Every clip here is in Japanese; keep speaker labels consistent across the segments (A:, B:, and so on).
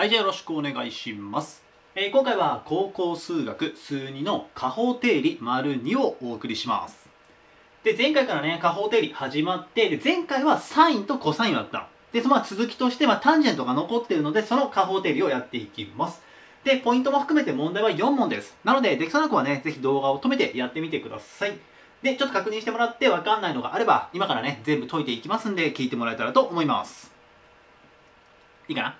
A: はいじゃあよろしくお願いします、えー今回は高校数学数2の加法定理丸2をお送りします。で前回からね加法定理始まってで前回はサインとコサインだったでその続きとしてはタンジェントが残っているのでその加法定理をやっていきます。でポイントも含めて問題は4問です。なのでできそうな子はねぜひ動画を止めてやってみてください。でちょっと確認してもらって分かんないのがあれば今からね全部解いていきますんで聞いてもらえたらと思います。いいかな？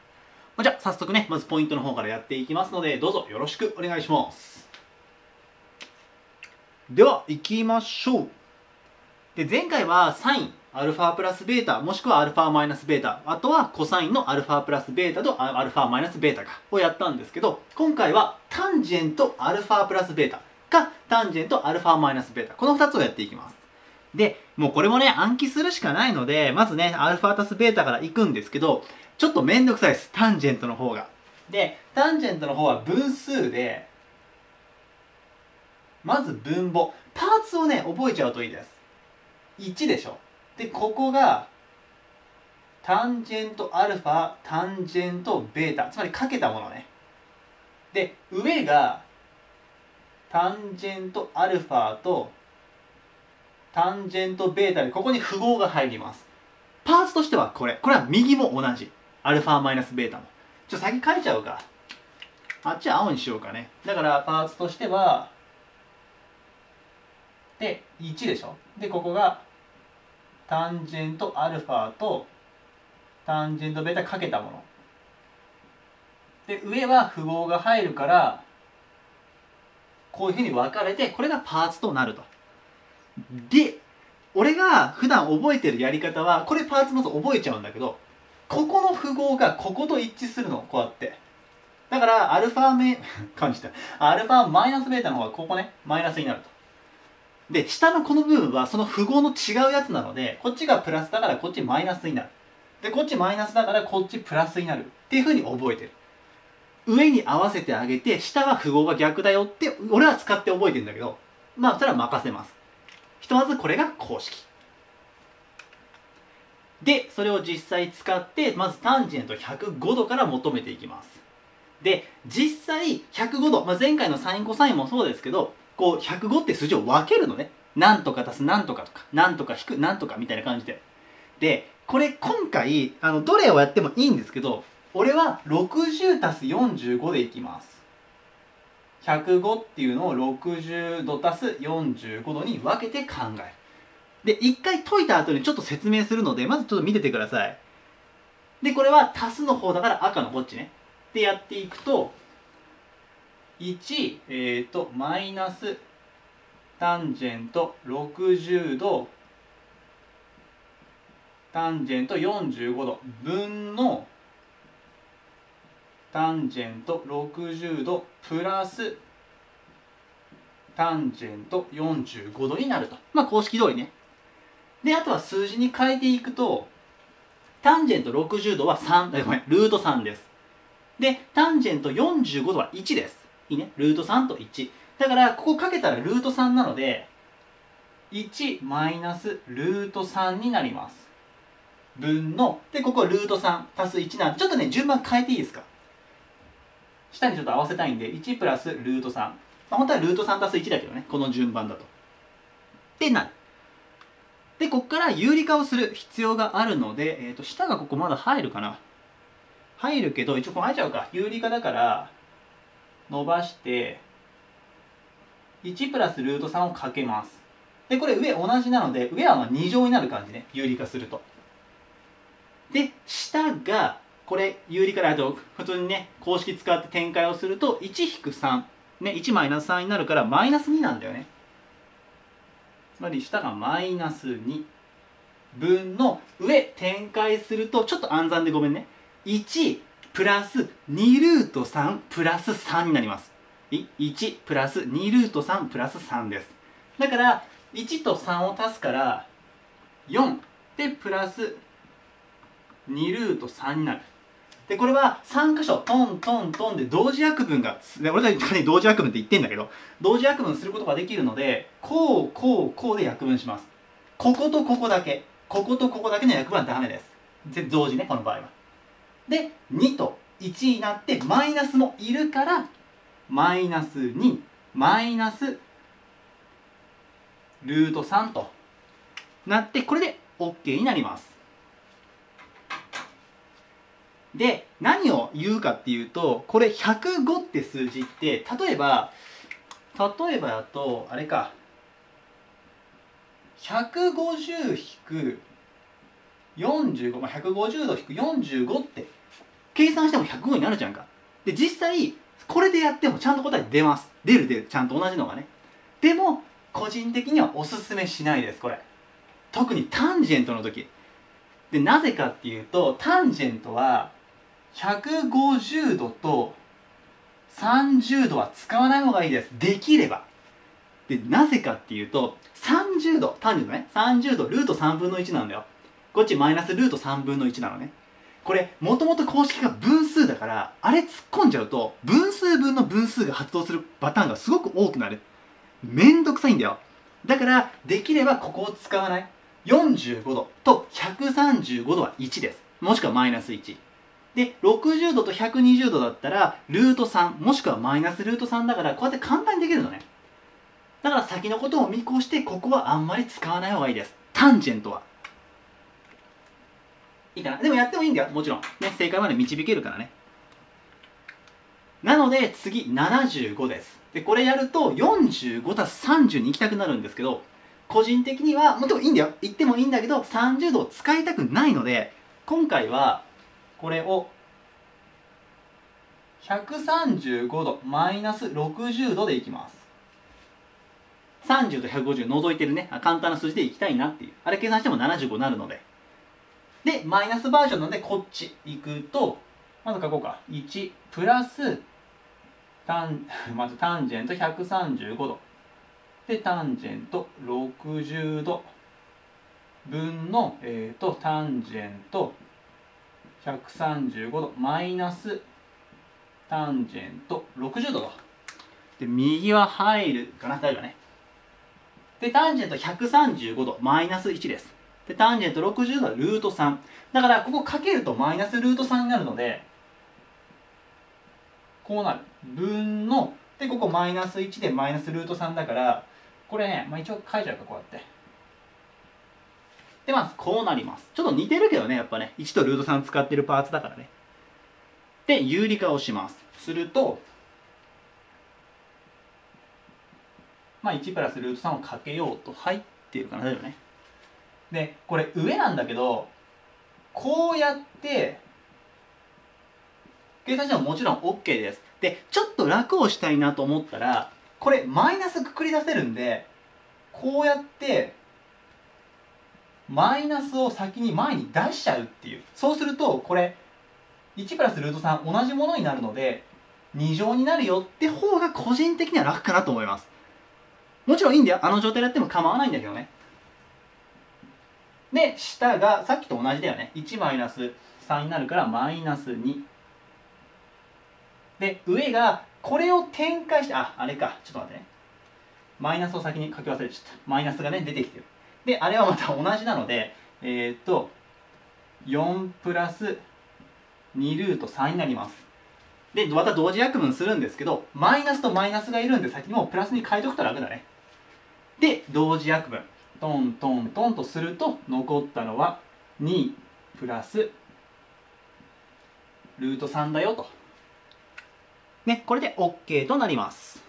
A: じゃあ早速ねまずポイントの方からやっていきますのでどうぞよろしくお願いします。では行きましょう。で前回はサインアルファプラスベータもしくはアルファマイナスベータあとはコサインのアルファプラスベータとアルファマイナスベータかをやったんですけど今回はタンジェントアルファプラスベータかタンジェントアルファマイナスベータこの2つをやっていきます。でもうこれもね暗記するしかないのでまずねアルファ足すベータからいくんですけどちょっとめんどくさいです。タンジェントの方が。でタンジェントの方は分数でまず分母。パーツをね覚えちゃうといいです。1でしょ。でここがタンジェントアルファタンジェントベータ。つまりかけたものね。で上がタンジェントアルファとタンジェントベータでここに符号が入ります。パーツとしてはこれ。これは右も同じ。アルファマイナスベータも。ちょっと先書いちゃうか。あっちは青にしようかね。だからパーツとしてはで1でしょ？でここがタンジェントアルファとタンジェントベータかけたもの。で上は符号が入るからこういうふうに分かれてこれがパーツとなると。で俺が普段覚えてるやり方はこれパーツまず覚えちゃうんだけどここの符号がここと一致するのこうやって。だからアルファメ 感じた。アルファマイナスベータの方がここねマイナスになると。で下のこの部分はその符号の違うやつなのでこっちがプラスだからこっちマイナスになる。でこっちマイナスだからこっちプラスになる。っていうふうに覚えてる。上に合わせてあげて下は符号が逆だよって俺は使って覚えてるんだけどまあそれは任せます。ひとまずこれが公式。でそれを実際使ってまずタンジェント105度から求めていきます。で実際105度、まあ、前回のサインコサインもそうですけどこう105って数字を分けるのね。なんとか足すなんとかとかなんとか引くなんとかみたいな感じで。でこれ今回あのどれをやってもいいんですけど俺は60足す45でいきます。105っていうのを60度足す45度に分けて考える。で一回解いた後にちょっと説明するのでまずちょっと見ててください。でこれは足すの方だから赤のこっちね。でやっていくと1えー、とマイナスタンジェント60度タンジェント45度。分のタンジェント60度プラスタンジェント45度になると。まあ公式通りね。であとは数字に変えていくとタンジェント60度は3ごめんルート3です。でタンジェント45度は1です。いいね。ルート3と1だからここかけたらルート3なので1マイナスルート3になります。分のでここルート3足す1なんでちょっとね順番変えていいですか？下にちょっと合わせたいんで1プラスルート3、まあ、本当はルート3足す1だけどねこの順番だと。でなるでここから有理化をする必要があるので、えー、と下がここまだ入るかな？入るけど一応これ入っちゃうか。有理化だから伸ばして1プラスルート3をかけます。でこれ上同じなので上はまあ2乗になる感じね。有理化すると。で下がこれ有理化だと普通にね公式使って展開をすると1-3ね1-3になるからマイナス2なんだよね。つまり下がマイナス2分の上展開するとちょっと暗算でごめんね。1プラス2ルート3プラス3になります。1プラス2ルート3プラス3です。だから1と3を足すから4でプラス2ルート3になる。でこれは3箇所トントントンで同時約分が俺たちに同時約分って言ってんだけど同時約分することができるのでこうこうこうで約分します。こことここだけ。こことここだけの約分はダメです。同時ねこの場合は。で2と1になってマイナスもいるからマイナス2マイナスルート3となってこれで OK になります。で何を言うかっていうとこれ105って数字って例えば例えばだとあれか。150引く45、まあ、150度引く45って計算しても105になるじゃんか。で実際これでやってもちゃんと答え出ます。出る出る。ちゃんと同じのがね。でも個人的にはおすすめしないですこれ。特にタンジェントの時。でなぜかっていうとタンジェントは150度と30度は使わない方がいいです。できれば。でなぜかっていうと30度タンジェントね。30度ルート3分の1なんだよ。こっちマイナスルート3分の1なのね。これもともと公式が分数だからあれ突っ込んじゃうと分数分の分数が発動するパターンがすごく多くなる。めんどくさいんだよ。だからできればここを使わない。45度と135度は1です。もしくはマイナス1で60度と120度だったらルート3もしくはマイナスルート3だからこうやって簡単にできるのね。だから先のことを見越してここはあんまり使わない方がいいです。タンジェントは。いいかな。でもやってもいいんだよ。もちろん。ね正解まで導けるからね。なので次75です。でこれやると45たす30に行きたくなるんですけど個人的にはもちろんいいんだよ。言ってもいいんだけど30度を使いたくないので今回はこれを135度マイナス60度でいきます。30と150除いてるね。簡単な数字でいきたいなっていう。あれ計算しても75になるので。でマイナスバージョンなんでこっち行くとまず書こうか。1プラスタン まずタンジェント135度。でタンジェント60度。分の、えーと、タンジェント135度マイナスタンジェント60度と。で右は入るかな大丈夫ね。でタンジェント135度マイナス1です。でタンジェント60度はルート3だからここかけるとマイナスルート3になるのでこうなる。分のでここマイナス1でマイナスルート3だからこれね、まあ、一応書いちゃうかこうやって。でまずこうなります。ちょっと似てるけどねやっぱね。1とルート3使ってるパーツだからね。で有理化をします。するとまあ1プラスルート3をかけようと入ってるかな。大丈夫ね。でこれ上なんだけどこうやって計算してももちろん OK です。でちょっと楽をしたいなと思ったらこれマイナスくくり出せるんでこうやってマイナスを先に前に出しちゃうっていう。そうするとこれ1プラスルート3同じものになるので2乗になるよって方が個人的には楽かなと思います。もちろんいいんだよあの状態でやっても構わないんだけどね。で下がさっきと同じだよね。1マイナス3になるからマイナス2で上がこれを展開してああれか。ちょっと待ってね。マイナスを先に書き忘れちゃった。マイナスがね出てきてる。であれはまた同じなのでえー、っと4プラス2ルート3になります。でまた同時約分するんですけどマイナスとマイナスがいるんで先にもうプラスに変えとくと楽だね。で同時約分。トントントンとすると残ったのは2プラスルート3だよと。ね、これで OK となります。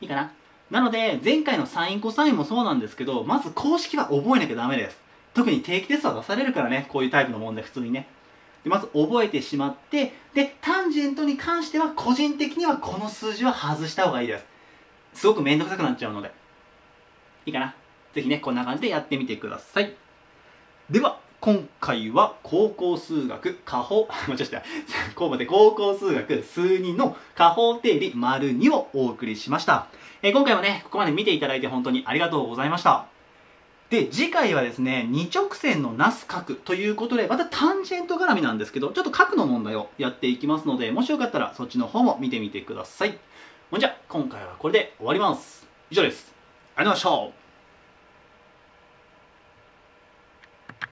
A: いいかな？なので、前回のサインコサインもそうなんですけど、まず公式は覚えなきゃダメです。特に定期テストは出されるからね、こういうタイプの問題、普通にね。でまず覚えてしまって、で、タンジェントに関しては、個人的にはこの数字は外した方がいいです。すごくめんどくさくなっちゃうので。いいかなぜひね、こんな感じでやってみてください。では、今回は高校数学加法 間違えた。こうまで高校数学数2の加法定理丸2をお送りしました、えー、今回もねここまで見ていただいて本当にありがとうございました。で次回はですね二直線のなす角ということでまたタンジェント絡みなんですけどちょっと角の問題をやっていきますのでもしよかったらそっちの方も見てみてください。ほんじゃ今回はこれで終わります。以上です。ありがとうございました。